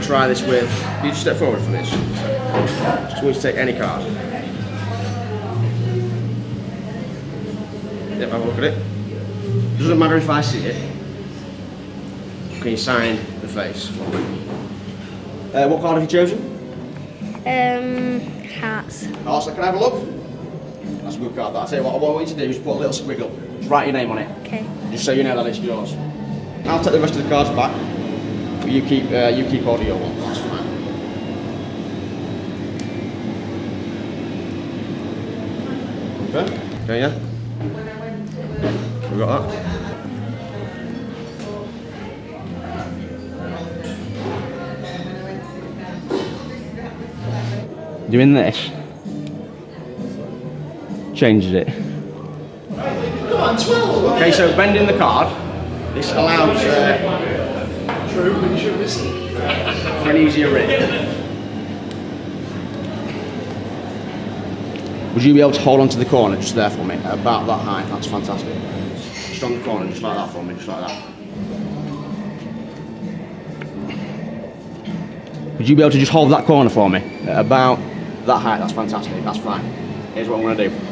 to try this with. You just step forward for this? Just want you to take any card. Yep, have a look at it. Doesn't matter if I see it. Can you sign the face for me? Uh, what card have you chosen? Um. Oh, so can I have a look? That's a good card. That. I'll tell you what, what I want you to do is put a little squiggle. Just write your name on it. Okay. Just so you know that it's yours. I'll take the rest of the cards back. But you keep uh, you keep all of your one. That's fine. Okay. Okay, yeah. We got that. Doing this changes it. Okay, so bending the card. This allows uh, for an easier read. Would you be able to hold on to the corner just there for me? About that height, that's fantastic. Just on the corner, just like that for me, just like that. Would you be able to just hold that corner for me? About that height, that's fantastic, that's fine. Here's what I'm gonna do.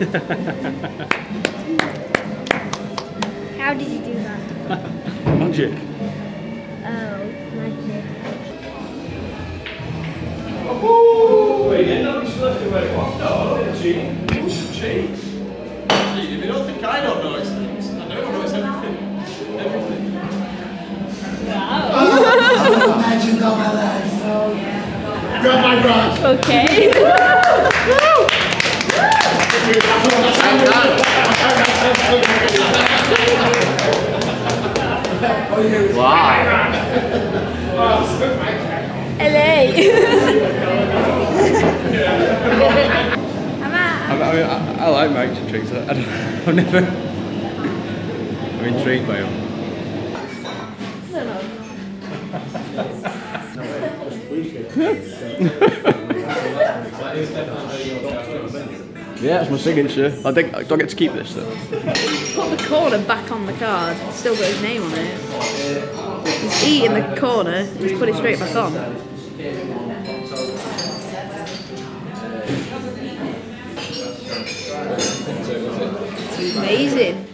How did you do that? Magic. Oh, magic. Wait, you know he's left away. What? No, I don't think cheat. You should cheat. Cheat. If you don't think I don't notice things, I know I notice everything. Everything. Magic of my life. Oh, Grab my brush. Okay. LA. I'm I, mean, I, I like magic tricks. I, I've never. I'm intrigued by them. Yeah, it's my signature. I think do I get to keep this though? Put the corner back on the card. It's still got his name on it. He's eating the corner. He's put it straight back on. Amazing.